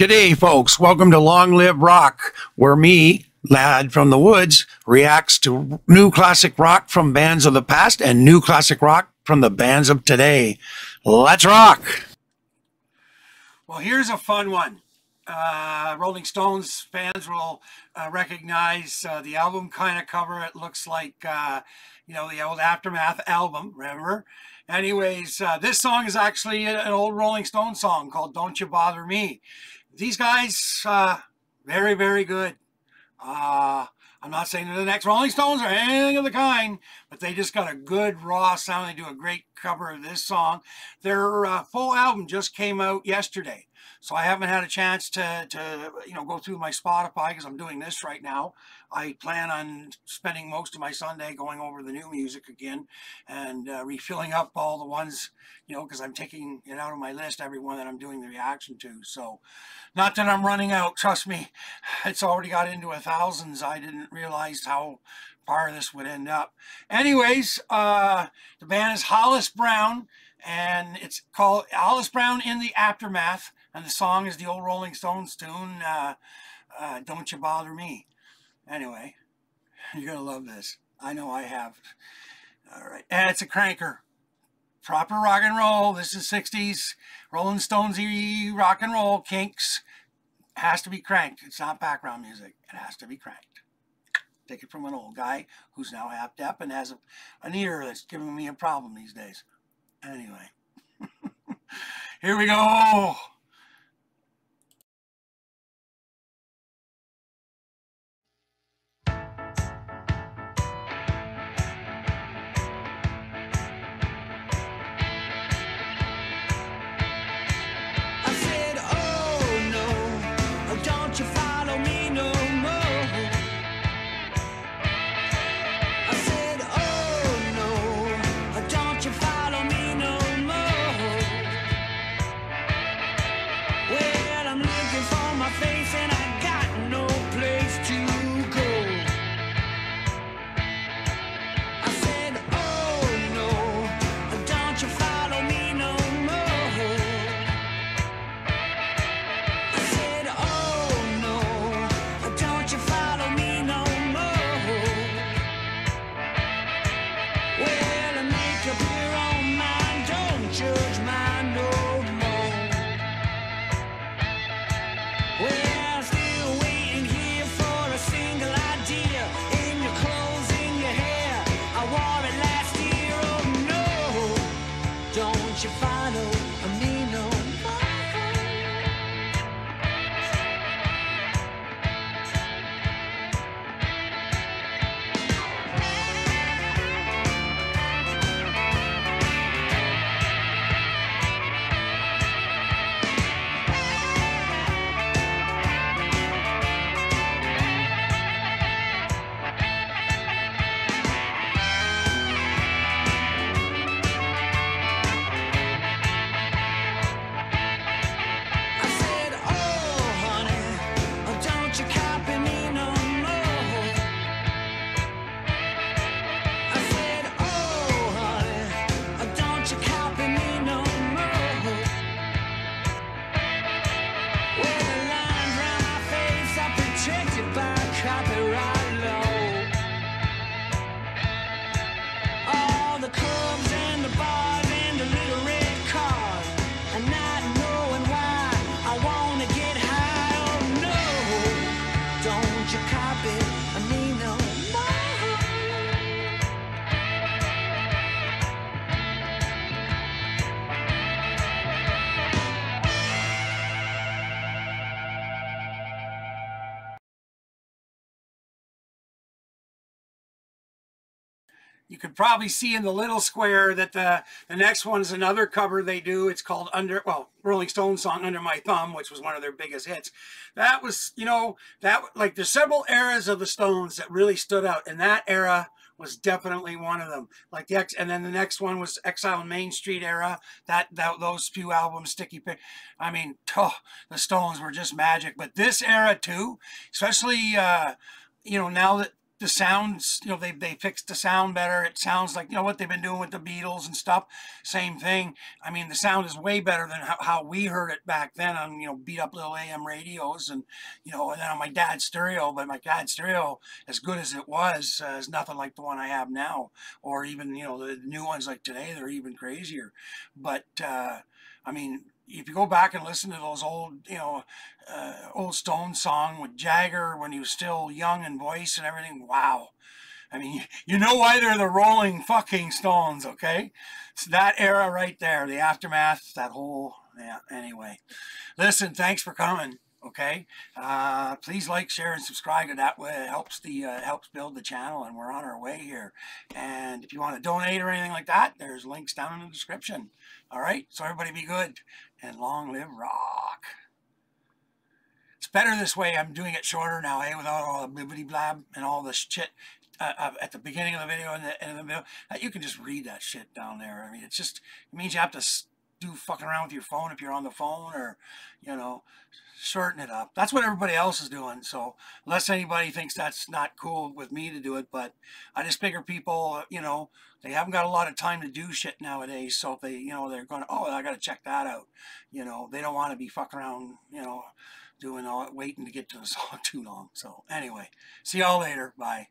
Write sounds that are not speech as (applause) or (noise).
G'day, folks. Welcome to Long Live Rock, where me, lad from the woods, reacts to new classic rock from bands of the past and new classic rock from the bands of today. Let's rock! Well, here's a fun one. Uh, Rolling Stones fans will uh, recognize uh, the album kind of cover. It looks like, uh, you know, the old Aftermath album, remember? Anyways, uh, this song is actually an old Rolling Stone song called Don't You Bother Me. These guys, uh, very, very good. I'm not saying they're the next Rolling Stones or anything of the kind, but they just got a good raw sound. They do a great cover of this song. Their uh, full album just came out yesterday. So I haven't had a chance to, to you know, go through my Spotify because I'm doing this right now. I plan on spending most of my Sunday going over the new music again and uh, refilling up all the ones, you know, because I'm taking it out of my list, every one that I'm doing the reaction to. So not that I'm running out, trust me, (sighs) it's already got into a thousands. I didn't realize how far this would end up. Anyways, uh, the band is Hollis Brown and it's called Hollis Brown in the Aftermath. And the song is the old Rolling Stones tune, uh, uh, Don't You Bother Me. Anyway, (laughs) you're going to love this. I know I have. All right. And it's a cranker. Proper rock and roll. This is 60s. Rolling Stonesy rock and roll. Kinks. Has to be cranked. It's not background music. It has to be cranked. Take it from an old guy who's now apt up and has a, an ear that's giving me a problem these days. Anyway. (laughs) Here we go. You could probably see in the little square that the, the next one is another cover they do. It's called Under, well, Rolling Stones song Under My Thumb, which was one of their biggest hits. That was, you know, that like there's several eras of the Stones that really stood out. And that era was definitely one of them. Like the X, and then the next one was Exile on Main Street era. That, that those few albums, Sticky Pick. I mean, oh, the Stones were just magic. But this era too, especially, uh, you know, now that the sounds, you know, they, they fixed the sound better. It sounds like, you know, what they've been doing with the Beatles and stuff. Same thing. I mean, the sound is way better than how, how we heard it back then on, you know, beat up little AM radios and, you know, and then on my dad's stereo. But my dad's stereo, as good as it was, uh, is nothing like the one I have now. Or even, you know, the new ones like today, they're even crazier. But, uh, I mean, if you go back and listen to those old, you know, uh, old Stone song with Jagger when he was still young in voice and everything, wow. I mean, (laughs) you know why they're the Rolling fucking Stones, okay? That era right there, the aftermath, that whole, yeah, anyway. Listen, thanks for coming okay uh, please like share and subscribe to that way it helps the uh, helps build the channel and we're on our way here and if you want to donate or anything like that there's links down in the description all right so everybody be good and long live rock. It's better this way. I'm doing it shorter now eh without all the bibbity blab and all this shit uh, uh, at the beginning of the video and the end of the video. You can just read that shit down there. I mean it's just it means you have to do fucking around with your phone if you're on the phone or, you know, shorten it up. That's what everybody else is doing. So unless anybody thinks that's not cool with me to do it, but I just figure people, you know, they haven't got a lot of time to do shit nowadays. So if they, you know, they're going, oh, I got to check that out. You know, they don't want to be fucking around, you know, doing all, waiting to get to the (laughs) song too long. So anyway, see y'all later. Bye.